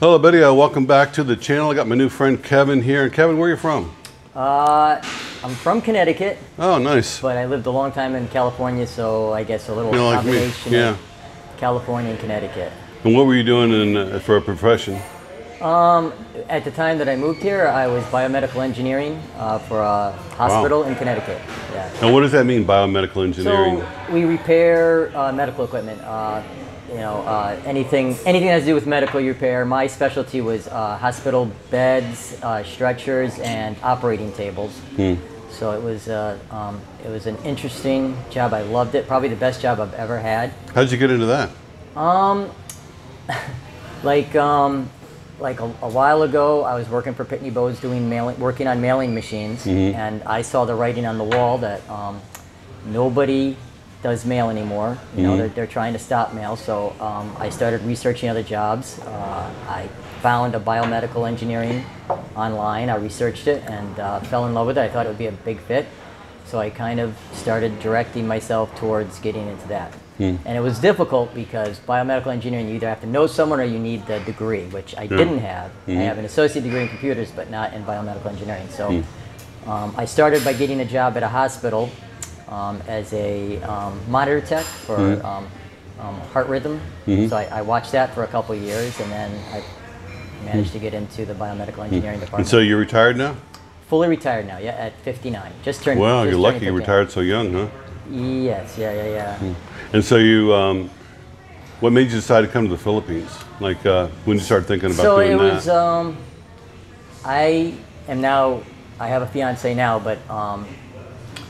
Hello, buddy. Uh, welcome back to the channel. I got my new friend Kevin here. And Kevin, where are you from? Uh, I'm from Connecticut, Oh, nice. but I lived a long time in California, so I guess a little You know, like combination Yeah. of California and Connecticut. And what were you doing in, uh, for a profession? At the time that I moved here, I was biomedical engineering uh, for a hospital in Connecticut. Yeah. And what does that mean, biomedical engineering? So we repair uh, medical equipment. You know, uh, anything anything that has to do with medical repair. My specialty was uh, hospital beds, uh, stretchers, and operating tables. Hmm. So it was uh, um, it was an interesting job. I loved it. Probably the best job I've ever had. How'd you get into that? Like um, like a, a while ago, I was working for Pitney Bowes doing mailing, working on mailing machines, and I saw the writing on the wall that um, nobody does mail anymore. You know, they're, they're trying to stop mail. So um, I started researching other jobs. Uh, I found a biomedical engineering online. I researched it and uh, fell in love with it. I thought it would be a big fit. So I kind of started directing myself towards getting into that. And it was difficult because biomedical engineering, you either have to know someone or you need the degree, which I didn't have. I have an associate degree in computers, but not in biomedical engineering. So um, I started by getting a job at a hospital um, as a um, monitor tech for um, um, heart rhythm. So I, I watched that for a couple of years, and then I managed to get into the biomedical engineering And department. so you're retired now? Fully retired now, yeah, at 59. Just turned. Wow, just you're lucky you retired so young, huh? Yes, yeah, yeah, yeah. And so you, um, what made you decide to come to the Philippines? Like uh, when you started thinking about so doing it that? was um, i am now i have a fiance now but um,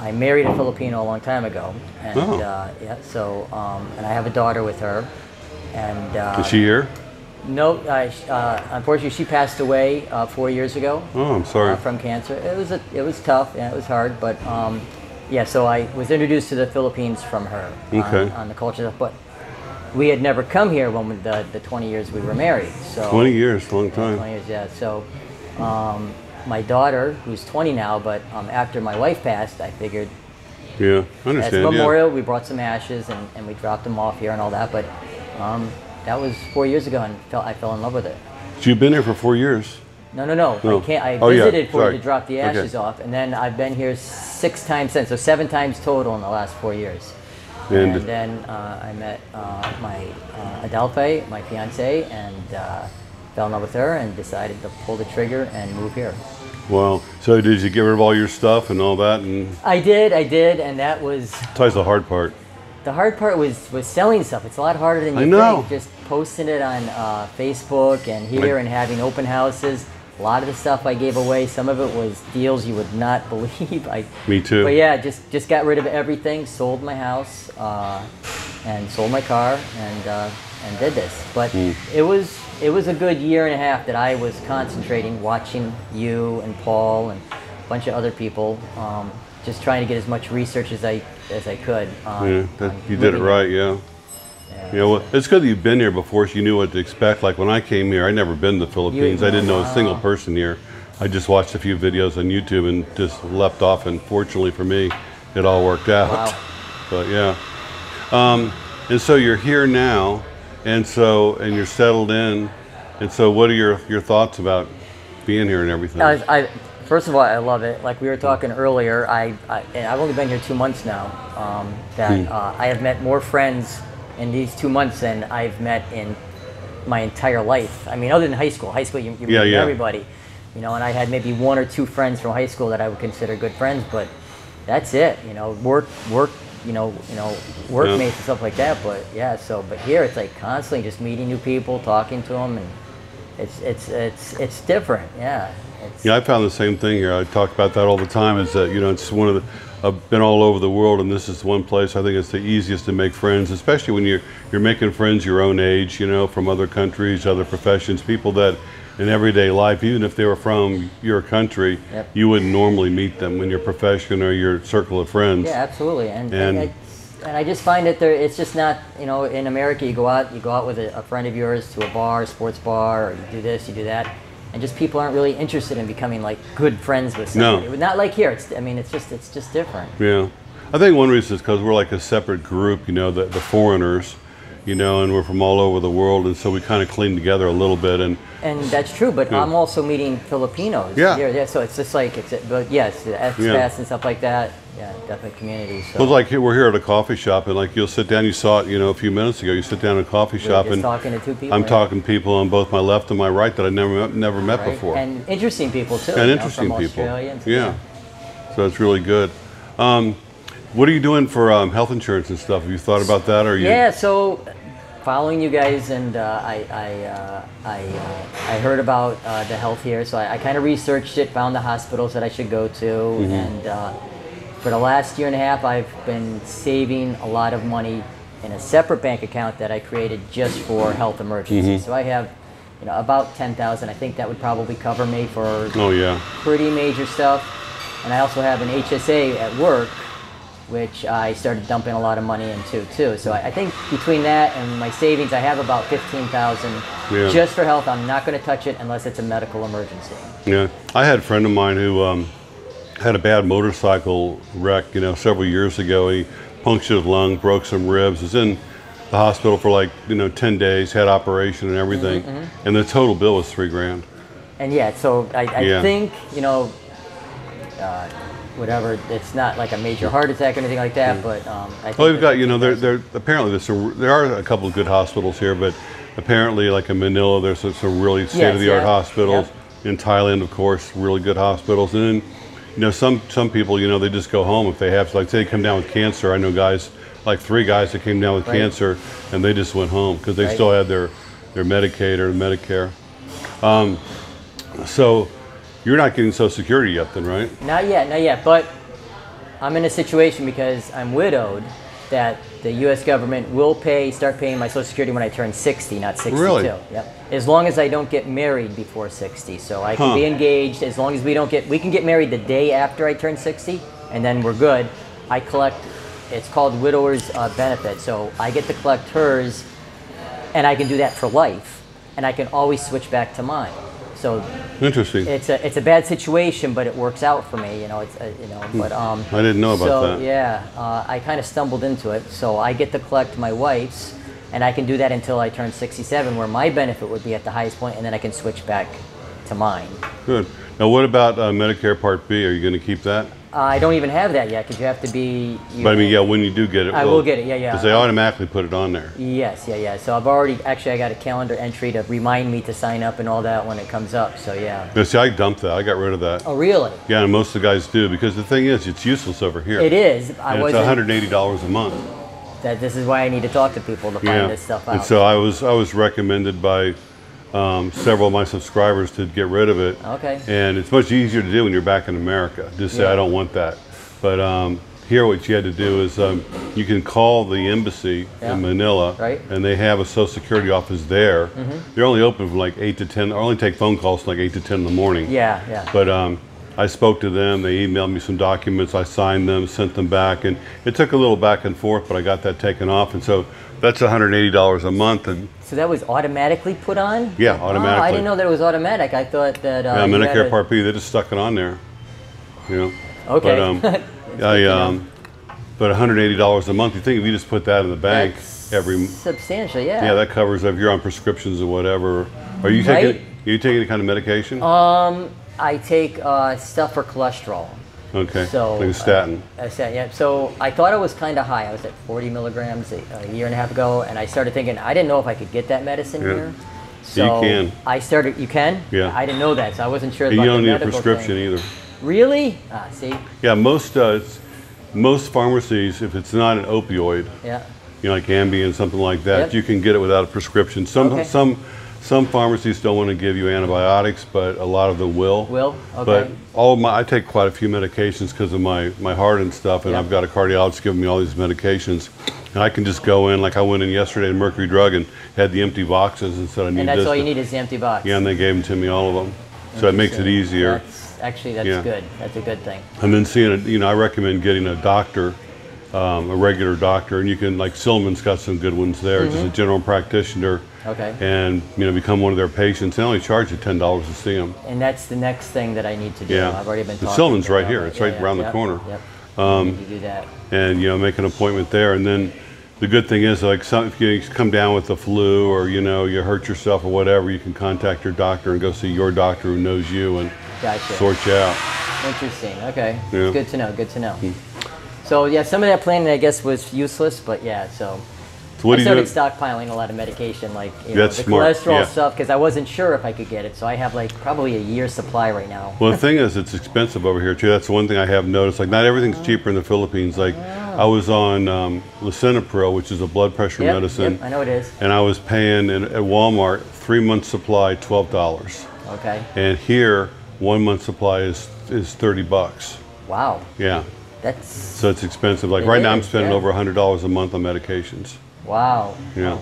i married a filipino a long time ago and Oh. uh, yeah so um, and i have a daughter with her and uh, Is she here? no uh, uh, unfortunately she passed away uh, four years ago Oh, I'm sorry. uh, from cancer it was a, it was tough yeah it was hard but um, yeah so i was introduced to the philippines from her on- Okay. on, the culture but we had never come here when the, the 20 years we were married so 20 years, long time. 20 years, yeah. So, um, my daughter, who's 20 now, but um, after my wife passed, I figured Yeah, I as understand. a yeah. memorial, we brought some ashes and, and we dropped them off here and all that. But um, that was four years ago, and fell, I fell in love with it. So you've been here for four years. No, no, no. No. I can't. I Oh, yeah, visited for sorry. to drop the Okay. ashes off, and then I've been here six times since. So seven times total in the last four years. And- And, then uh, I met uh, my uh, Adelphi, my fiance, and uh, fell in love with her, and decided to pull the trigger and move here. Wow. So did you get rid of all your stuff and all that? And I did, I did, and that was that's the hard part. the hard part was was selling stuff. It's a lot harder than you I know. think. Just posting it on uh, Facebook and here Like- and having open houses. A lot of the stuff I gave away, some of it was deals you would not believe. I, Me too. But yeah, just just got rid of everything, sold my house, uh, and sold my car, and uh, and did this. But Hmm. it was it was a good year and a half that I was concentrating, watching you and Paul and a bunch of other people, um, just trying to get as much research as I as I could. On, Yeah, that, you did it right. Yeah. Yeah, well, it's good that you've been here before, so you knew what to expect. Like when I came here, I'd never been to the Philippines. I didn't know a single person here. I just watched a few videos on YouTube and just leapt off. And fortunately for me, it all worked out. Wow. But yeah, um, and so you're here now, and so and you're settled in, and so what are your your thoughts about being here and everything? I, I, first of all, I love it. Like we were talking earlier, I, I I've only been here two months now. Um, that Hmm. uh, I have met more friends in these two months than I've met in my entire life. I mean, other than high school. High school, you, you Yeah, meet yeah. everybody, you know. And I had maybe one or two friends from high school that I would consider good friends, but that's it. You know, work, work. You know, you know, workmates and stuff like that. But yeah, so but here it's like constantly just meeting new people, talking to them, and it's it's it's it's different. Yeah. It's, Yeah, I found the same thing here. I talk about that all the time. Is that you know it's one of the I've been all over the world, and this is one place I think it's the easiest to make friends, especially when you're you're making friends your own age, you know, from other countries, other professions, people that in everyday life, even if they were from your country, Yep. you wouldn't normally meet them in your profession or your circle of friends. Yeah, absolutely, and And- and, I, and I just find that there, it's just not you know in America you go out you go out with a, a friend of yours to a bar, sports bar, or you do this, you do that, and just people aren't really interested in becoming like good friends with somebody. No. Not like here. It's I mean it's just it's just different. Yeah, I think one reason is because we're like a separate group. You know, the the foreigners. You know, and we're from all over the world, and so we kind of cling together a little bit. And And that's true, but I'm also meeting Filipinos. Yeah. here, yeah. So it's just like it's, but yes, the expats Yeah. and stuff like that. Yeah, definitely community. So Well, like we're here at a coffee shop, and like you'll sit down. You saw it, you know, a few minutes ago. You sit down at a coffee shop, and talking to two people, I'm yeah. talking to people on both my left and my right that I never never met right? before, and interesting people too. And know, interesting from people. Yeah, so it's really good. Um, what are you doing for um, health insurance and stuff? Have you thought about that, or you? Yeah, so following you guys, and uh, I I uh, I, uh, I heard about uh, the health here, so I, I kind of researched it, found the hospitals that I should go to, Mm-hmm. and uh, for the last year and a half, I've been saving a lot of money in a separate bank account that I created just for health emergencies. Mm-hmm. So I have, you know, about ten thousand. I think that would probably cover me for Oh yeah. pretty major stuff. And I also have an HSA at work, which I started dumping a lot of money into too. So I, I think between that and my savings, I have about fifteen thousand Yeah. just for health. I'm not going to touch it unless it's a medical emergency. Yeah, I had a friend of mine who um, had a bad motorcycle wreck, you know, several years ago. He punctured his lung, broke some ribs, was in the hospital for like, you know, 10 days, had operation and everything. Mm-hmm, And the total bill was three grand. And yeah, so I, I Yeah. think you know, uh, whatever. It's not like a major heart attack or anything like that, but um, I think Well, we've got, you know, there, there apparently there's some, there are a couple of good hospitals here, but apparently, like in Manila, there's some, some really state of the art yeah. hospitals. In Thailand, of course, really good hospitals. And then, you know, some some people, you know, they just go home if they have to. Like, say they come down with cancer. I know guys, like three guys that came down with Right. cancer, and they just went home because they Right. still had their their Medicaid or Medicare. Um, so, you're not getting Social Security yet, then, right? Not yet, not yet. But I'm in a situation because I'm widowed that the U.S. government will pay, start paying my Social Security when I turn 60, not 62. Really? Yep. As long as I don't get married before 60, so I can Huh. be engaged. As long as we don't get, we can get married the day after I turn 60, and then we're good. I collect. It's called widower's uh, benefit, so I get to collect hers, and I can do that for life, and I can always switch back to mine. So Interesting. it's a it's a bad situation, but it works out for me. You know, it's uh, you know, but um. I didn't know about so, that. yeah, uh, I kind of stumbled into it. So I get to collect my wife's, and I can do that until I turn 67, where my benefit would be at the highest point, and then I can switch back to mine. Good. Now, what about uh, Medicare Part B? Are you going to keep that? Uh, I don't even have that yet because you have to be. You But I mean, yeah, when you do get it, I will get it, yeah, yeah. Because they automatically put it on there. Yes, yeah, yeah. So I've already actually I got a calendar entry to remind me to sign up and all that when it comes up. So yeah. Now, see, I dumped that. I got rid of that. Oh really? Yeah, and most of the guys do because the thing is, it's useless over here. It is. I And it's wasn't. $180 a month. That this is why I need to talk to people to find Yeah. this stuff out. And so I was I was recommended by um, several of my subscribers to get rid of it. Okay. And it's much easier to do when you're back in America. Just say Yeah. I don't want that. But um, here, what you had to do is um, you can call the embassy Yeah. in Manila, Right. and they have a Social Security office there. Mm-hmm. They're only open from like eight to ten. Or only take phone calls from like eight to ten in the morning. yeah, yeah. But um, I spoke to them. They emailed me some documents. I signed them, sent them back, and it took a little back and forth, but I got that taken off. And so that's $180 a month. And So that was automatically put on? Yeah, Oh, I didn't know that it was automatic. I thought that. Uh, yeah, Medicare a- Part B, they just stuck it on there. You know. Okay. But um, I um, but $180 a month. You think if you just put that in the bank That's every substantial, yeah. yeah, that covers if you're on prescriptions or whatever. Are you Right. taking? Are you taking any kind of medication? Um, I take uh, stuff for cholesterol. okay. So like a statin. Uh, I said, yeah. So I thought it was kind of high. I was at 40 milligrams a, a year and a half ago, and I started thinking I didn't know if I could get that medicine Yeah. here. So can. I started. You can. Yeah. I didn't know that, so I wasn't sure. you don't need a prescription thing. either. Really? Ah, see. Yeah, most uh, most pharmacies, if it's not an opioid, Yeah. you know, like Ambien, something like that, Yep. you can get it without a prescription. Some Okay. some some pharmacies don't want to give you antibiotics, but a lot of them will. Will? Okay. But all of my, I take quite a few medications because of my, my heart and stuff, and Yep. I've got a cardiologist giving me all these medications. And I can just go in, like I went in yesterday to Mercury Drug and had the empty boxes and said I need And that's all you need is the empty box. Yeah, and they gave them to me, all of them. So it makes it easier. That's, actually, that's Yeah. good. That's a good thing. And then seeing, it, you know, I recommend getting a doctor, um, a regular doctor, and you can, like Silliman's got some good ones there, just a general practitioner, Mm-hmm. Okay. and, you know, become one of their patients. They only charge you $10 to see them. And that's the next thing that I need to do. Yeah. I've already been The Silliman's right here. It's right yeah, around the corner. Yep. Um, I need to do that. And, you know, make an appointment there. And then the good thing is like some, if you come down with the flu or you know you hurt yourself or whatever, you can contact your doctor and go see your doctor who knows you and Gotcha. sort you out. Interesting. Okay. Yeah. Good to know. Good to know. Hmm. So yeah, some of that planning I guess was useless, but yeah. So So what I started stockpiling a lot of medication, like you know, That's the smart, cholesterol yeah. stuff, because I wasn't sure if I could get it. So I have like probably a year's supply right now. Well, the thing is, it's expensive over here too. That's the one thing I have noticed. Like, not everything's cheaper in the Philippines. Like, I was on um, lisinopril, which is a blood pressure Yep, medicine, Yep, I know it is. and I was paying in, at Walmart three months supply twelve dollars, Okay. and here one month supply is is thirty bucks. Wow. Yeah, That's so it's expensive. Like It right now, I'm spending yeah. over hundred dollars a month on medications. Wow. Yeah.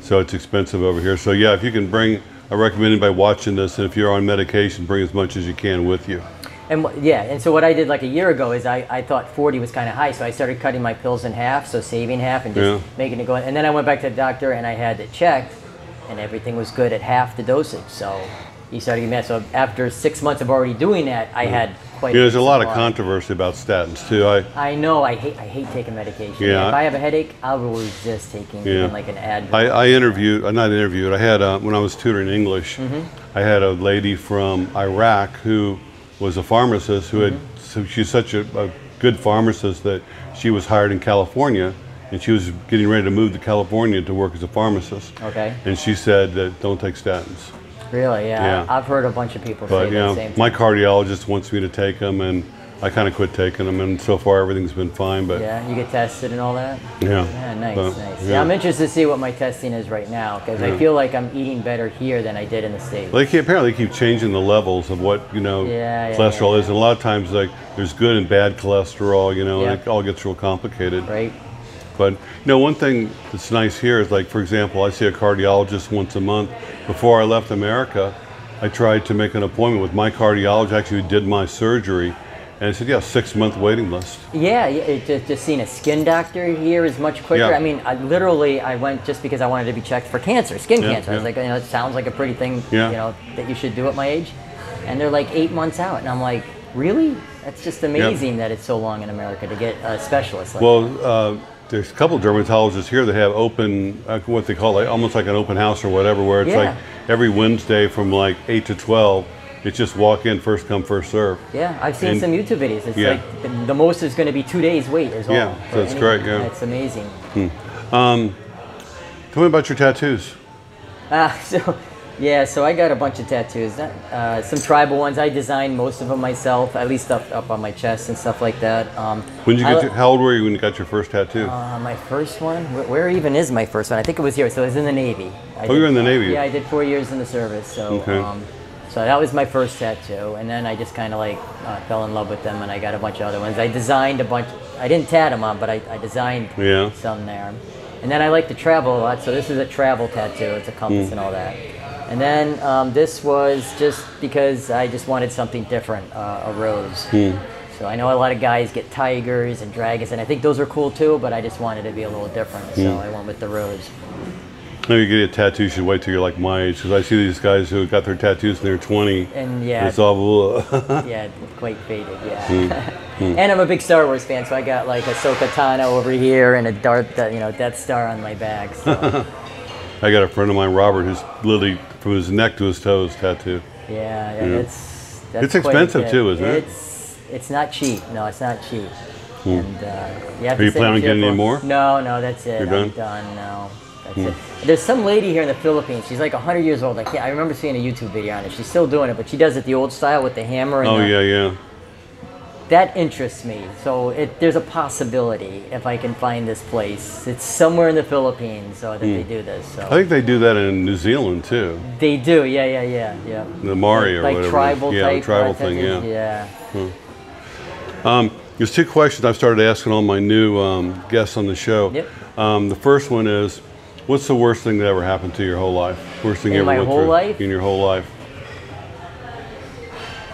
So it's expensive over here. So yeah, if you can bring, I recommend anybody watching this, and if you're on medication, bring as much as you can with you. And yeah, and so what I did like a year ago is I, I thought 40 was kind of high, so I started cutting my pills in half, so saving half and just Yeah. making it go. And then I went back to the doctor and I had it checked, and everything was good at half the dosage. So he started getting mad. So after six months of already doing that, I had quite. Yeah, there's a lot of controversy about statins too. I I know. I hate. I hate taking medication. Yeah. If I have a headache, I will resist taking Yeah. even like an Advil. I, I interviewed, uh, not interviewed, I had, uh, when I was tutoring English, Mm-hmm. I had a lady from Iraq who was a pharmacist who had, Mm-hmm. so she's such a, a good pharmacist that she was hired in California and she was getting ready to move to California to work as a pharmacist. Okay. And she said that don't take statins. Really? Yeah. Yeah. I've heard a bunch of people But say you the same. my cardiologist wants me to take them and I kind of quit taking them and so far everything's been fine, but Yeah. You get tested and all that. yeah. Yeah, nice, But, nice. yeah. Yeah. I'm interested to see what my testing is right now because I feel like I'm eating better here than I did in the States. Well, they keep, apparently keep changing the levels of what you know Yeah, yeah, cholesterol yeah, is, and a lot of times like there's good and bad cholesterol, you know, and it all gets real complicated. right? But you know, one thing that's nice here is like, for example, I see a cardiologist once a month. Before I left America, I tried to make an appointment with my cardiologist, actually who did my surgery, and I said, yeah, six month waiting list. Yeah, yeah it, just, just seeing a skin doctor here is much quicker. Yeah. I mean, I literally I went just because I wanted to be checked for cancer, skin Yeah, cancer. I was like, you know, it sounds like a pretty thing, Yeah. you know, that you should do at my age. And they're like eight months out, and I'm like, really? That's just amazing that it's so long in America to get a specialist. Like Well, uh, there's a couple of dermatologists here that have open, uh, what they call it, almost like an open house or whatever, where it's Yeah. like every Wednesday from like 8 to 12, it's just walk in, first come, first serve. Yeah, I've seen And- some YouTube videos. It's Yeah. like the, the most is going to be two days wait as well. Yeah, for that's great, yeah. It's amazing. Tell me about your tattoos. Ah, so yeah, so I got a bunch of tattoos. Uh, some tribal ones. I designed most of them myself, at least up up on my chest and stuff like that. Um, When did you I get your, how old were you when you got your first tattoo? Uh, my first one. Where, where even is my first one? I think it was here. So it was in the Navy. I Oh, you were in the Navy. Yeah, I did four years in the service. So. Okay. Um, so that was my first tattoo, and then I just kind of like uh, fell in love with them, and I got a bunch of other ones. I designed a bunch. I didn't tat them on, but I, I designed Yeah. some there. And then I like to travel a lot, so this is a travel tattoo. It's a compass Hmm. and all that. And then um, this was just because I just wanted something different, uh, a rose. Hmm. So I know a lot of guys get tigers and dragons, and I think those are cool too. But I just wanted to be a little different, so Hmm. I went with the rose. No, you get a tattoo, you should wait till you're like my age, because I see these guys who got their tattoos when they're 20. And yeah, It's all, yeah, quite faded, yeah. Hmm. and I'm a big Star Wars fan, so I got like a Ahsoka Tano over here and a Darth, you know, Death Star on my back. So I got a friend of mine, Robert, who's literally from his neck to his toes tattooed. yeah, yeah, it's that's It's expensive too, isn't it? It's it's not cheap. No, it's not cheap. And uh, you Are you planning on getting any more? No, no, that's it. You're I'm done? Hmm. now. That's it. There's some lady here in the Philippines. She's like 100 years old. I can't. I remember seeing a YouTube video on it. She's still doing it, but she does it the old style with the hammer. And Oh, the, yeah, yeah. That interests me. So it, there's a possibility if I can find this place. It's somewhere in the Philippines so that they do this. Hmm. I think they do that in New Zealand too. they do. Yeah, yeah, yeah, yeah. The Maori or like whatever. tribal yeah, the type. tribal thing, yeah. Yeah. There's two questions I've started asking all my new um, guests on the show. Yep. Um, the first one is, what's the worst thing that ever happened to your whole life? Worst thing In you ever my whole through life? in your whole life.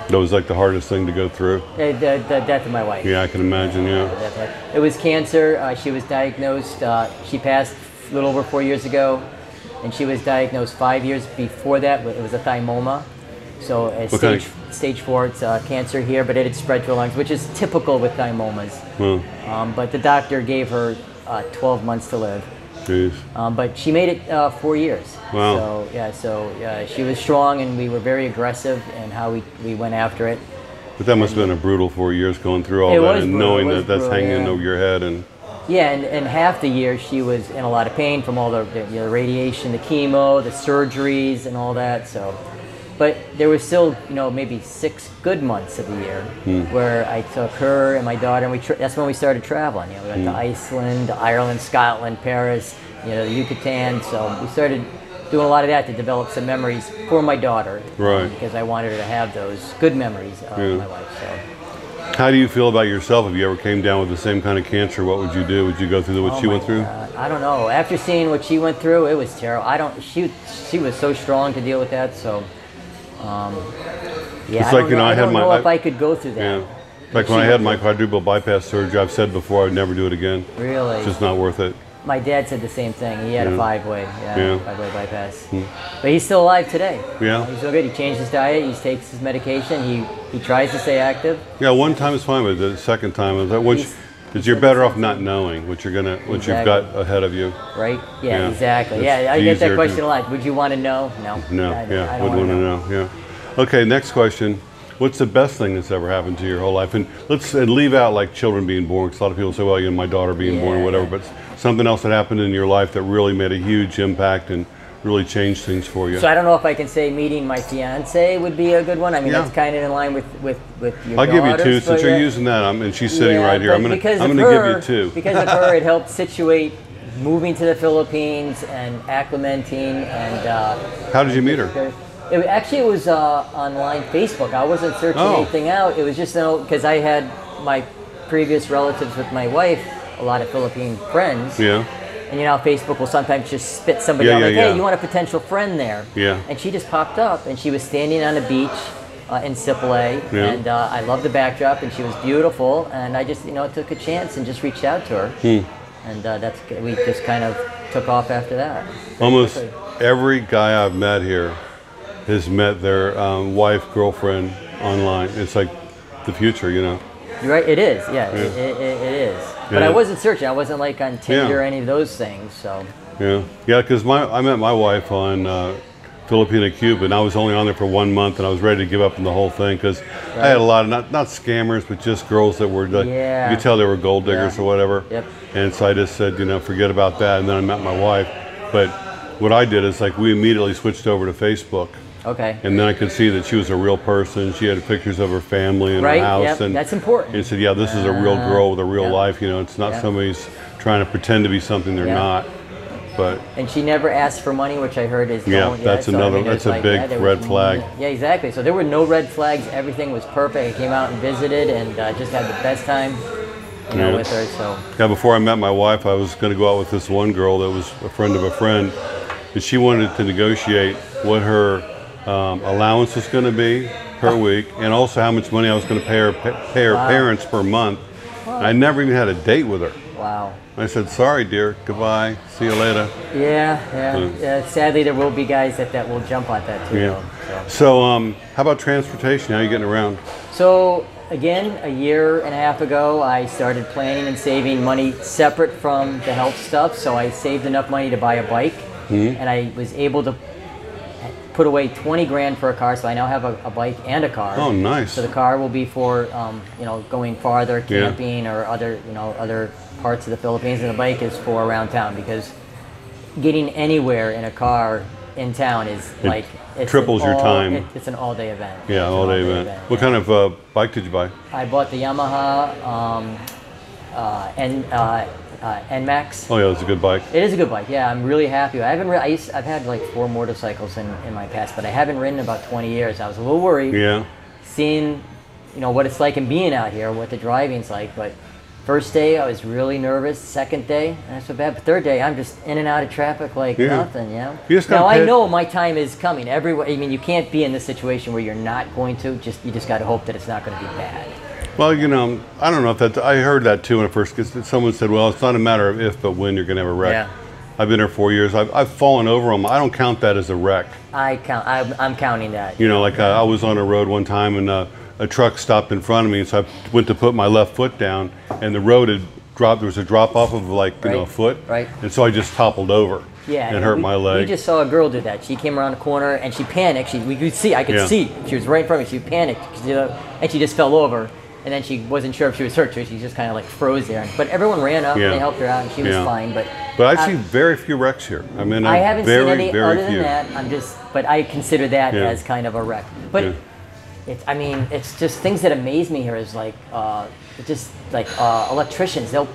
That was like the hardest thing to go through. The, the, the death of my wife. Yeah, I can imagine. Yeah. It was cancer. Uh, she was diagnosed. Uh, she passed a little over four years ago, and she was diagnosed five years before that. It was a thymoma. So What kind stage stage four. It's uh, cancer here, but it had spread to her lungs, which is typical with thymomas. Well, Um, but the doctor gave her uh, 12 months to live. Jeez. Um, but she made it uh, four years. Wow. So yeah, so uh, she was strong, and we were very aggressive in how we, we went after it. But that must have been a brutal four years going through all that and brutal, knowing that that's brutal, hanging yeah. over your head and Yeah, and, and half the year she was in a lot of pain from all the, the, you know, the radiation, the chemo, the surgeries, and all that. So, but there was still, you know, maybe six good months of the year Hmm. where I took her and my daughter, and we tra- that's when we started traveling. You know, we went Hmm. to Iceland, Ireland, Scotland, Paris, you know, the Yucatan. So we started doing a lot of that to develop some memories for my daughter, Right. Because I wanted her to have those good memories of Yeah. my life. So. how do you feel about yourself if you ever came down with the same kind of cancer what would you do would you go through what Oh she went through God. I don't know. After seeing what she went through, it was terrible. I don't. She she was so strong to deal with that. So, um, yeah. It's I like, don't you know, I I had don't my- know I- if I could go through that. yeah like when I had my quadruple bypass surgery I've said before I'd never do it again Really. it's just not worth it My dad said the same thing. He had Yeah. a five-way, yeah, Yeah. Hmm. five-way bypass. But he's still alive today. Yeah. He's so good. He changed his diet. He takes his medication. He he tries to stay active. yeah one time is fine but the second time is that once Is you're better off not knowing what you're gonna what you've got ahead of you Right? Yeah, Yeah. exactly. Yeah, I get that to- question a lot. Would you want to know? No. no I, yeah I would want to know. know yeah okay next question What's the best thing that's ever happened to your whole life? And let's and leave out like children being born, because a lot of people say, well, you know, my daughter being born or whatever. But something else that happened in your life that really made a huge impact and really change things for you. So I don't know if I can say meeting my fiance would be a good one. I mean, Yeah. that's kind of in line with with with your I'll give you two since you're using that. I'm, and she's sitting Yeah, right here. I'm gonna I'm gonna her, give you two. Because of her, it helped situate moving to the Philippines and acclimating and. Uh, How did you meet her? it, actually, it was uh, online Facebook. I wasn't searching Oh. anything out. It was just because I had my previous relatives with my wife, a lot of Philippine friends. Yeah. And you know, Facebook will sometimes just spit somebody Yeah, out yeah, like, yeah. "Hey, you want a potential friend there?" Yeah. And she just popped up, and she was standing on a beach uh, in Yeah. and uh, I loved the backdrop, and she was beautiful, and I just, you know, took a chance and just reached out to her, Hmm. and uh, that's we just kind of took off after that. Almost every guy I've met here has met their um, wife, girlfriend online. It's like the future, you know. You're right. It is. Yeah, It, it, it it is. But Yeah. I wasn't searching. I wasn't like on Tinder Yeah. or any of those things. So Yeah, yeah. Because my I met my wife on uh, Filipina Cupid, and I was only on there for one month, and I was ready to give up on the whole thing because I had a lot of not not scammers, but just girls that were like Yeah. you could tell they were gold diggers Yeah. or whatever. Yep. And so I just said, you know, forget about that. And then I met my wife, but what I did is like we immediately switched over to Facebook. Okay. And then I could see that she was a real person. She had pictures of her family and Right, her house, yep, and that's important. And said, "Yeah, this is a real girl with a real yeah. life. You know, it's not Yeah. somebody's trying to pretend to be something they're Yeah. not." But And she never asked for money, which I heard is Yeah, that's so, I another- mean, that's a big there red was- flag. Yeah, exactly. So there were no red flags. Everything was perfect. I came out and visited, and uh, just had the best time, you know, Yeah. with her. So yeah, before I met my wife, I was going to go out with this one girl that was a friend of a friend, and she wanted to negotiate what her um, allowance was going to be per week, and also how much money I was going to pay her pay her Wow. parents per month. I never even had a date with her. wow. I said, "Sorry, dear. Goodbye. See you later." Yeah, yeah, yeah. Sadly, there will be guys that, that will jump on that too. Yeah. though, so. So, um, how about transportation? How are you getting around? So again, a year and a half ago, I started planning and saving money separate from the health stuff. So I saved enough money to buy a bike, Mm-hmm. and I was able to put away 20 grand for a car. So I now have a, a bike and a car. Oh, nice. So the car will be for um, you know going farther, Yeah. camping, or other you know other parts of the Philippines, and the bike is for around town because getting anywhere in a car in town is It like it's triples your all- time. it- it's an all-day event. Yeah, all day all-day event. What yeah. kind of uh, bike did you buy? I bought the Yamaha um, uh, N uh, uh, NMAX. Oh, yeah, it's a good bike. It is a good bike. Yeah, I'm really happy. I haven't. Re- I used, I've had like four motorcycles in, in my past, but I haven't ridden in about 20 years. I was a little worried Yeah. seeing, you know, what it's like and being out here, what the driving's like. But first day, I was really nervous. Second day, not so bad. But third day, I'm just in and out of traffic like Yeah. nothing. You know. You just now I know my time is coming. Everywhere. I mean, you can't be in this situation where you're not going to. Just you just got to hope that it's not going to be bad. Well, you know, I don't know if that. I heard that too when I first. Someone said, "Well, it's not a matter of if, but when you're going to have a wreck." Yeah. I've been here four years. I've, I've fallen over them. I don't count that as a wreck. I count. I'm, I'm counting that. You know, like uh, I was on a road one time and uh, a truck stopped in front of me, so I went to put my left foot down, and the road had dropped. There was a drop off of like you know a foot, right. And so I just toppled over. Yeah, and hurt we, my leg. We just saw a girl do that. She came around the corner and she panicked. She, we could see, I could Yeah. see. She was right in front of me. She panicked, uh, and she just fell over. And then she wasn't sure if she was hurt, so she just kind of like froze there. But everyone ran up Yeah. and they helped her out, and she was Yeah. fine. But but I uh, see very few wrecks here. I mean, I uh, haven't very, seen any very other few. than that. I'm just, but I consider that Yeah. as kind of a wreck. But it's, I mean, it's just things that amaze me here is like, uh, just like uh, electricians. They'll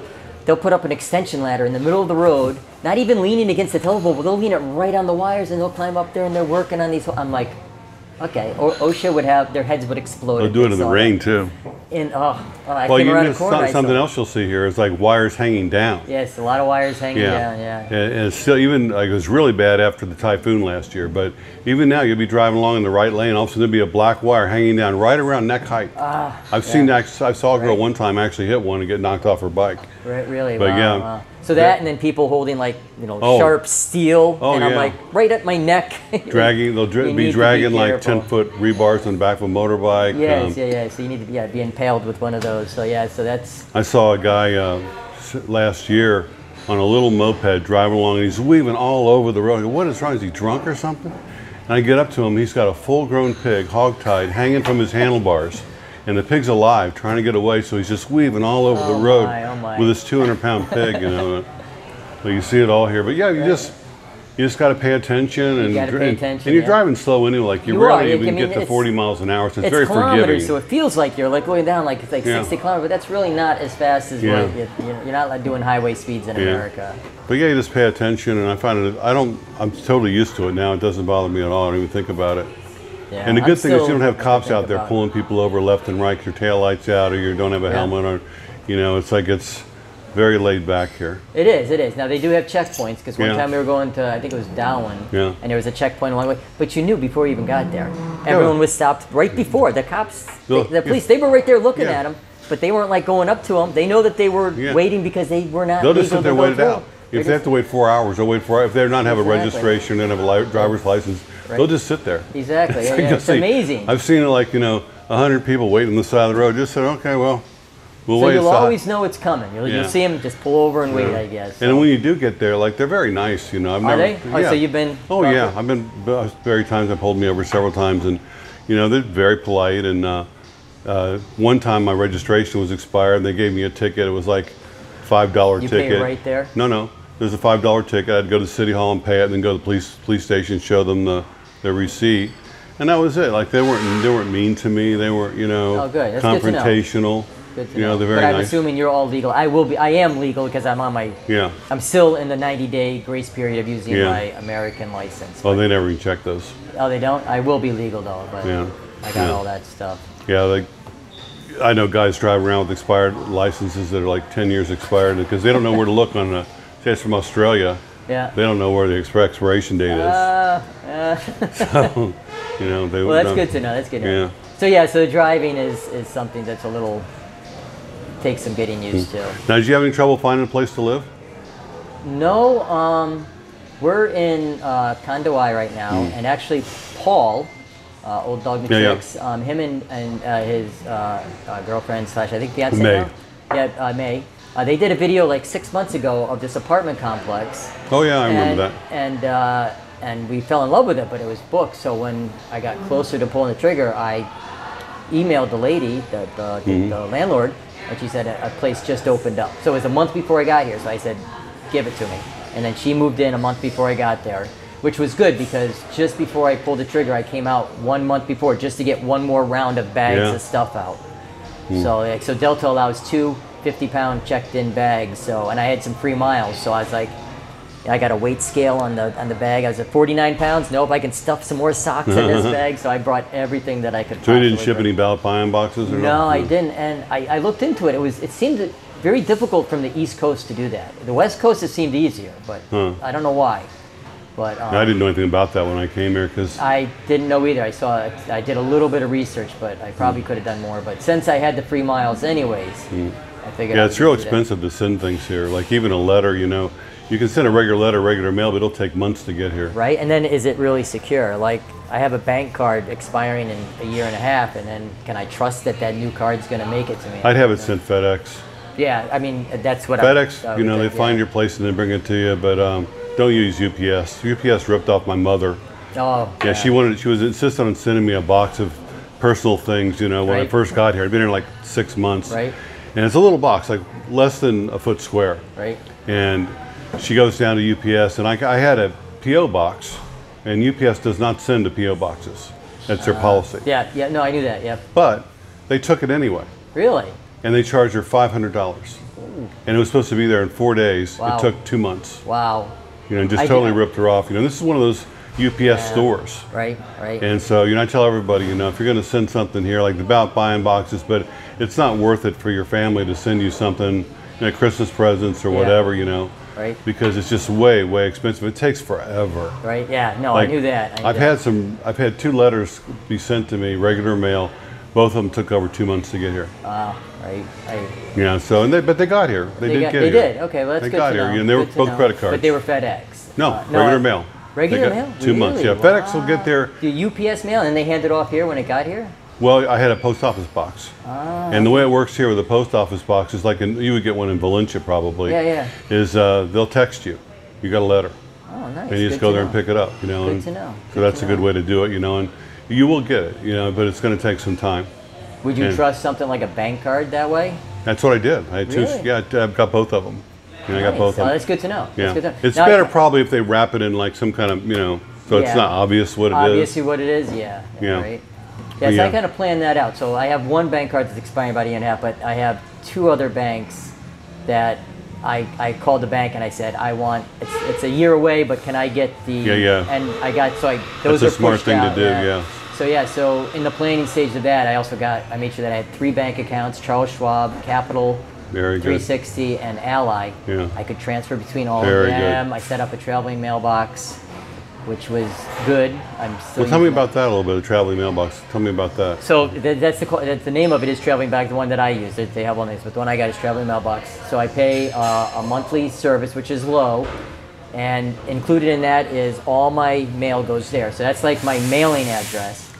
they'll put up an extension ladder in the middle of the road, not even leaning against the telephone, but they'll lean it right on the wires and they'll climb up there and they're working on these. I'm like, okay. O- OSHA would have their heads would explode. They'll do it in the rain that. too. In oh, oh, I Well, you corner. Something else you'll see here is like wires hanging down. Yes, a lot of wires hanging Yeah. down. Yeah. And, and it's still even like it was really bad after the typhoon last year, but even now you'll be driving along in the right lane, all of a sudden there'll be a black wire hanging down right around neck height. I've seen Ah, that. I saw a girl Right. one time actually hit one and get knocked off her bike. Right, really. But wow, yeah, wow. So that- and then people holding like you know Oh. sharp steel, Oh, and I'm yeah. like right at my neck. Dragging, they'll You dra- need be dragging like ten foot rebars on the back of a motorbike. Yes, um, yeah, yeah. So you need to be, yeah, be impaled with one of those. So yeah, so that's I saw a guy uh, last year on a little moped driving along, and he's weaving all over the road. Go, what is wrong? Is he drunk or something? And I get up to him. He's got a full-grown pig, hog-tied, hanging from his handlebars, and the pig's alive, trying to get away. So he's just weaving all over Oh the road my, oh my. with his 200-pound pig. You know, so you see it all here. But yeah, you just you just got to pay attention, and dr- pay and- attention, And you're yeah. driving slow anyway. Like you, You are, rarely I even mean, get to 40 miles an hour, so it's, it's very forgiving. so it feels like you're like going down like it's like Yeah. 60 kilometers, but that's really not as fast as Yeah. what you, you- you're not like doing highway speeds in. America. But yeah, you just pay attention, and I find it. I don't. I'm totally used to it now. It doesn't bother me at all. I don't even think about it. Yeah, and the I'm good thing is you don't have I have to cops out there about it. pulling people over left and right. Your tail lights out, or you don't have a Yeah. helmet, or you know, it's like it's very laid back here. It is, it is. Now they do have checkpoints because one Yeah. time we were going to, I think it was Dauin, Yeah. and there was a checkpoint along the way. But you knew before you even got there. Everyone was stopped right before. The cops, They'll- the police, they were right there looking at them, but they weren't like going up to them. They know that they were waiting because they were not. They'll just sit there to and go wait it through. out. If they have to wait four hours, they'll wait four. If they're not have a Exactly. registration and have a li- driver's license, they'll just sit there. Exactly. Yeah, yeah, it's see- amazing. I've seen it like you know, hundred people waiting on the side of the road. Just said, okay, well, we'll so wait you'll always know it's coming. You'll, Yeah. you'll see them just pull over and wait, I guess. And when you do get there, like they're very nice, you know. I've Are never, they? Oh, so you've been- Oh yeah, I've been uh, very times. They pulled me over several times, and you know they're very polite. And uh, uh, one time my registration was expired, and they gave me a ticket. It was like five dollar You pay ticket. right there? No, no. There's a five dollar ticket. I'd go to City Hall and pay it, and then go to the police police station, show them the the receipt. And that was it. Like they weren't they weren't mean to me. They weren't you know Oh, good. That's good to know. confrontational. Good to you know, they're very but I'm nice. assuming you're all legal. I will be. I am legal because I'm on my. yeah. I'm still in the 90 day grace period of using Yeah. my American license. Oh, they never even check those. Oh, they don't? I will be legal though, but Yeah. I got Yeah. all that stuff. Yeah, like I know guys driving around with expired licenses that are like 10 years expired because they don't know where to look on the. It's from Australia. Yeah. They don't know where the exp- expiration date is. Uh, uh, so, you know, they. well, that's good to know. That's good to know. Yeah. So yeah, so driving is, is something that's a little takes some getting used Hmm. to. Now, did you have any trouble finding a place to live? No, um, we're in uh, Candau-ay right now, and actually Paul, uh, old dog Hmm. Yeah, yeah. Um, him and, and uh, his uh, uh, girlfriend slash I think fiance May. now? Yeah, uh, May. Uh, they did a video like six months ago of this apartment complex. Oh yeah, I and, remember that. And uh, and we fell in love with it, but it was booked. So when I got closer to pulling the trigger, I emailed the lady, the, the, Mm-hmm. the landlord, and she said a, a place just opened up. So it was a month before I got here. So I said, give it to me. And then she moved in a month before I got there, which was good because just before I pulled the trigger, I came out one month before just to get one more round of bags Yeah. Of stuff out. So like, so Delta allows two 50 pound checked in bag. So and I had some free miles. So I was like, I got a weight scale on the on the bag. I was at 49 pounds. Nope, I can stuff some more socks in this bag. So I brought everything that I could. So you didn't ship bring. any balikbayan boxes or No, I didn't, and I, I looked into it. It was it seemed very difficult from the East Coast to do that. The West Coast it seemed easier, but Huh. I don't know why. But um, I didn't know anything about that when I came here because I didn't know either. I saw I did a little bit of research, but I probably Hmm. could have done more. But since I had the free miles anyways, I figured. yeah, it's real that. expensive to send things here. Like even a letter, you know, you can send a regular letter, regular mail, but it'll take months to get here. right? And then is it really secure? Like I have a bank card expiring in a year and a half, and then can I trust that that new card's going to make it to me? I'd have it sent FedEx. Yeah, I mean that's what I- FedEx, I you know, they think, find your place and then bring it to you, but um, don't use UPS. UPS ripped off my mother. Oh, Yeah, she wanted. She was insistent on sending me a box of personal things. You know, when I first got here, I'd been here like six months. Right. And it's a little box, like less than a foot square. right. And she goes down to UPS, and I, I had a PO box, and UPS does not send to PO boxes. That's their uh, policy. Yeah, yeah. No, I knew that. Yep. But they took it anyway, Really? and they charged her five hundred dollars. Ooh. And it was supposed to be there in four days. Wow. It took two months. Wow. You know, just I totally did- ripped her off. You know, this is one of those UPS stores. Right. Right. And so, you know, I tell everybody, you know, if you're going to send something here, like balikbayan boxes, but it's not worth it for your family to send you something, you know, Christmas presents or Yeah. whatever, you know, Right. because it's just way, way expensive. It takes forever. right. Yeah. No, Like, I knew that. I that. had some, I've had two letters be sent to me, regular mail. Both of them took over two months to get here. Wow. Right. I, You know, so, and they, but they got here. They, they did got, get they here. did. Okay. Well, that's They good got to here, know. and they were Good to both know. credit cards. But they were FedEx. No, Uh, regular I- mail. Regular mail. Two months. Yeah, Really? FedEx will get there. The UPS mail, and they hand it off here when it got here. Well, I had a post office box. Ah. And the way it works here with a post office box is like in, you would get one in Valencia probably. Yeah, yeah. Is uh, they'll text you. You got a letter. Oh, nice. And you just Good go there and pick it up, you know. Good and to know. So that's a good way to do it, you know. And you will get it, you know, but it's going to take some time. Would you and- trust something like a bank card that way? That's what I did. I had two. Yeah, I've got both of them. Know, I got both of them. that's good to know. Yeah. Good to know. It's Now, better I- probably if they wrap it in like some kind of, you know, so it's not obvious what it is. Obviously, what it is, yeah. Yeah. Right. Yes, Yeah. I kind of planned that out. So I have one bank card that's expiring by the end of half, but I have two other banks that I, I called the bank and I said I want it's, it's a year away, but can I get the Yeah, yeah. And I got so I those That's a are smart pushed thing to out, do, yeah. So yeah, so in the planning stage of that, I also got I made sure that I had three bank accounts: Charles Schwab, Capital, Very good. 360, and Ally. Yeah. I could transfer between all Very of good. them. I set up a traveling mailbox, which was good. I'm still. Well, tell me that. about that a little bit, the traveling mailbox. Tell me about that. So th- that's the, that's the name of it is traveling bag. The one that I use, they, they have one names, but the one I got is traveling mailbox. So I pay uh, a monthly service, which is low, and included in that is all my mail goes there. So that's like my mailing address.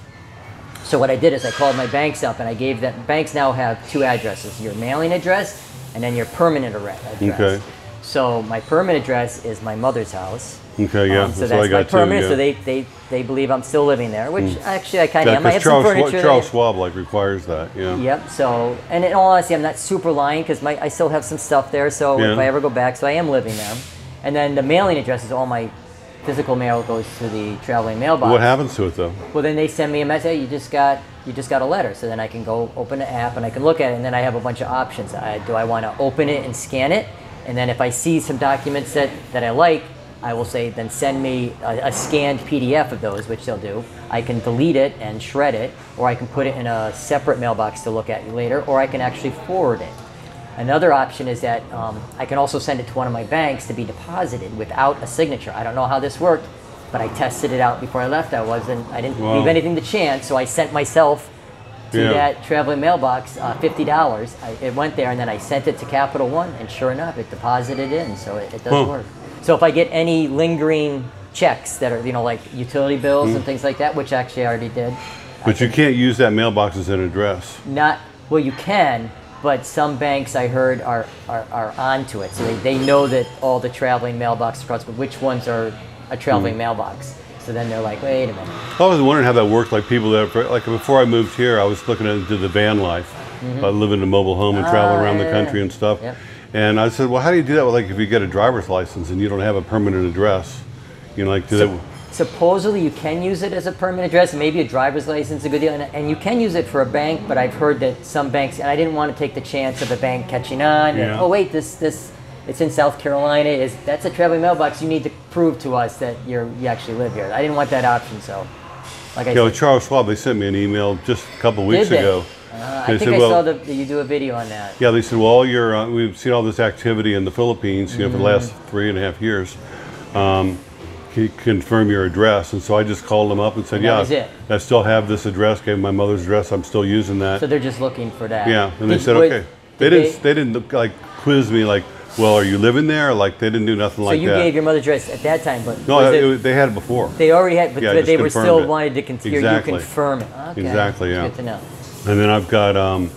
So what I did is I called my banks up and I gave them. Banks now have two addresses: your mailing address and then your permanent address. Okay. So my permanent address is my mother's house. Okay, yeah, Um, so that's that's my got too. permanent. Yeah. So they, they, they believe I'm still living there, which actually I kind of Yeah, am. I have Charles, some furniture. Charles Schwab like requires that. Yeah. Yep. So, and in all honesty, I'm not super lying because my I still have some stuff there. So Yeah. if I ever go back, so I am living there. And then the mailing address is all my physical mail goes to the traveling mailbox. What happens to it though? Well, then they send me a message. Hey, you just got you just got a letter. So then I can go open the app and I can look at it. And then I have a bunch of options. I, do I want to open it and scan it? And then if I see some documents that that I like, I will say then send me a, a scanned PDF of those, which they'll do. I can delete it and shred it, or I can put it in a separate mailbox to look at later, or I can actually forward it. Another option is that um, I can also send it to one of my banks to be deposited without a signature. I don't know how this worked, but I tested it out before I left. I wasn't, I didn't Wow. leave anything to chance, so I sent myself to Yeah. that traveling mailbox uh, fifty dollars. It went there, and then I sent it to Capital One, and sure enough, it deposited in, so it, it does Huh. work. So if I get any lingering checks that are, you know, like utility bills Hmm. and things like that, which actually I already did, But you can't use that mailbox as an address. not well you can but some banks i heard are are, are onto it so they, they know that all the traveling mailboxes across but which ones are a traveling mailbox so then they're like wait a minute I was wondering how that worked. Like people that, like before I moved here, I was looking into the van life, I live in a mobile home and travel Ah, around the country yeah. and stuff. Yep. And I said, well, how do you do that? With, like if you get a driver's license and you don't have a permanent address, you know, like do So- they, supposedly you can use it as a permanent address maybe a driver's license is a good deal and, and you can use it for a bank but i've heard that some banks and i didn't want to take the chance of a bank catching on and, oh wait this this it's in south carolina is that's a traveling mailbox you need to prove to us that you're you actually live here i didn't want that option so like i know, said Charles Schwab, they sent me an email just a couple weeks ago. Uh, I think said, I well- saw that you do a video on that. Yeah, they said, well, all your, uh, we've seen all this activity in the Philippines, you know, for the last Mm. three and a half years. Um, confirm your address? And so I just called them up and said, And that yeah? I still have this address, gave my mother's address, I'm still using that. So they're just looking for that. yeah, and they said, was- okay. They did didn't, they didn't like quiz me like, well, are you living there? Like they didn't do nothing so like that. So you gave your mother's address at that time, but no, it, it- they had it before. they already had, but, Yeah, but they were still it. wanted to con- you Exactly. confirm it. Okay. Exactly, yeah. Good to know. And then I've got um,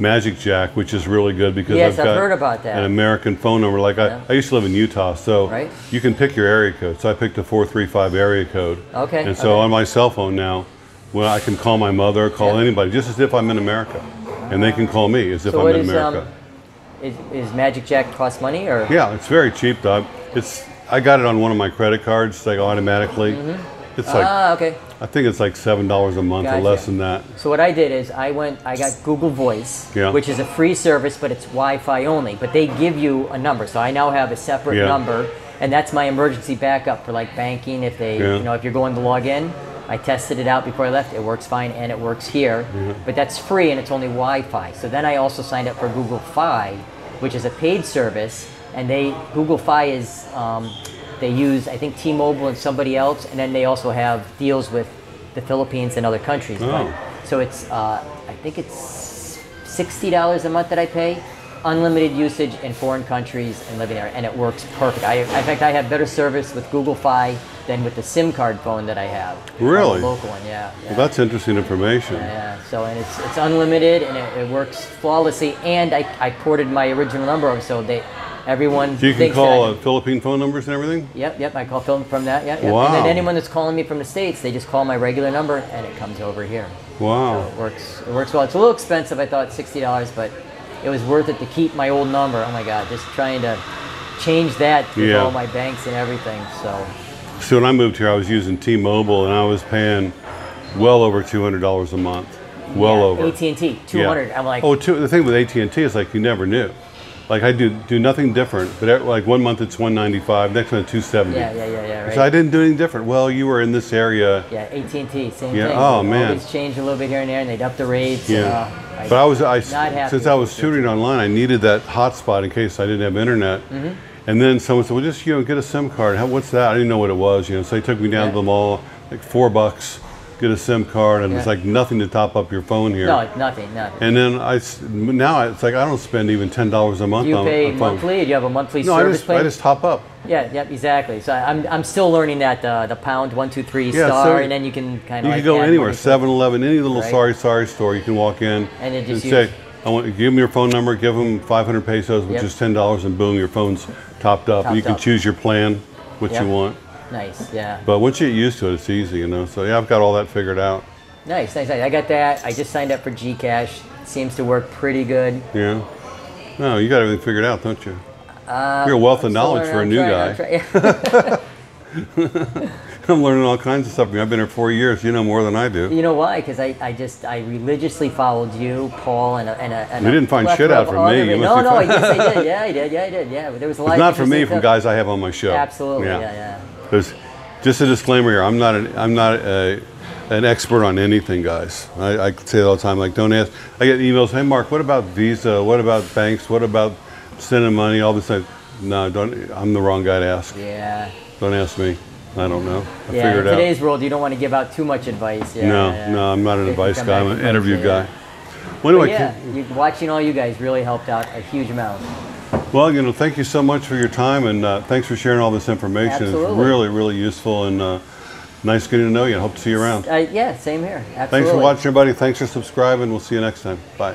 Magic Jack, which is really good because Yes, I've I've got heard about that. an American phone number. Like Yeah. I, I used to live in Utah, so Right. you can pick your area code. So I picked a four three five area code. Okay, And so okay. on my cell phone now, well, I can call my mother, call Yeah. anybody, just as if I'm in America, and they can call me as if So I'm in is America. um, is, is Magic Jack cost money or? Yeah, it's very cheap, though. It's I got it on one of my credit cards, like automatically. It's like Ah, okay. I think it's like seven dollars a month or less than that. So what I did is I went, I got Google Voice, Yeah. which is a free service, but it's Wi-Fi only. But they give you a number, so I now have a separate Yeah. number, and that's my emergency backup for like banking. If they, Yeah. you know, if you're going to log in, I tested it out before I left. It works fine, and it works here. But that's free, and it's only Wi-Fi. So then I also signed up for Google Fi, which is a paid service, and they Google Fi is um, they use I think T-Mobile and somebody else, and then they also have deals with the Philippines and other countries. Oh. So it's uh, I think it's sixty dollars a month that I pay, unlimited usage in foreign countries and living there, and it works perfect. I, in fact, I have better service with Google Fi than with the SIM card phone that I have. Really? The local one, yeah. yeah. Well, that's interesting information. Yeah, so and it's it's unlimited and it, it works flawlessly. And I, I ported my original number over, so they everyone. So you can call uh, Philippine phone numbers and everything. Yep, yep. I call film from that. Yeah, yep. And then anyone that's calling me from the states, they just call my regular number and it comes over here. Wow. It works. It works well. It's a little expensive. I thought sixty dollars, but it was worth it to keep my old number. Oh my God, just trying to change that with Yeah. all my banks and everything. So So when I moved here, I was using T-Mobile, and I was paying well over two hundred dollars a month. Well over. AT and T, two hundred. Yeah. I'm like, oh, two, the thing with AT and T is like you never knew. Like I do do nothing different, but like one month it's one ninety five, next month two seventy. yeah, yeah, yeah, yeah. Right. So I didn't do anything different. Well, you were in this area. Yeah, AT and T, same Yeah, thing. oh, They man. always change a little bit here and there, and they'd up the rates. Yeah. and, uh, But I was I since I was tutoring online, I needed that hotspot in case I didn't have internet. Mm-hmm. And then someone said, "Well, just you know, get a SIM card. How, what's that?" I didn't know what it was. You know, so they took me down Yeah. to the mall, like four bucks, get a SIM card, and it's like nothing to top up your phone here. no, nothing, nothing. And then I now it's like I don't spend even ten dollars a month Do you on pay phone. monthly? Do you have a monthly No, I service just plan? I just top up. Yeah, yeah, exactly. So I'm, I'm still learning that uh, the pound one two three Yeah, star, so and then you can kind of You of can go anywhere, 7-Eleven, any little Right. sorry sorry store. You can walk in And then just say, use- "I want give them your phone number, give them 500 pesos, which Yep. is ten dollars, and boom, your phone's topped up. and you can up. choose your plan, what Yep. you want. Nice, yeah, But once you get used to it, it's easy, you know. So yeah, I've got all that figured out. nice, nice, nice. I got that. I just signed up for Gcash. Seems to work pretty good. Yeah. No, you got everything figured out, don't you? Uh, You're a wealth of I'm still knowledge for a new I'm guy. I'm trying- I'm learning all kinds of stuff. I mean, I've been here four years. You know more than I do. You know why? Because I, I just I religiously followed you, Paul, and a, and a, and You didn't find shit out of from me. You no, no, I guess I did. Yeah, I did. Yeah, I did. Yeah, there was a lot. It's of not from me, from guys I have on my show. Absolutely. Yeah, yeah. There's just a disclaimer here. I'm not an I'm not a, an expert on anything, guys. I, I say it all the time. Like, don't ask. I get emails. Hey, Mark, what about Visa? What about banks? What about sending money? All this stuff. No, don't. I'm the wrong guy to ask. Yeah. Don't ask me. I don't know. I Yeah, in figured out. today's world, you don't want to give out too much advice. Yeah, no, yeah. no, I'm not an advice guy. I'm an interview guy. When do But I? yeah, you, watching all you guys really helped out a huge amount. Well, you know, thank you so much for your time and uh, thanks for sharing all this information. It's Absolutely. really, really useful and uh, nice getting to know you. I hope to see you around. Uh, yeah, same here. Absolutely. Thanks for watching, everybody. Thanks for subscribing. We'll see you next time. Bye.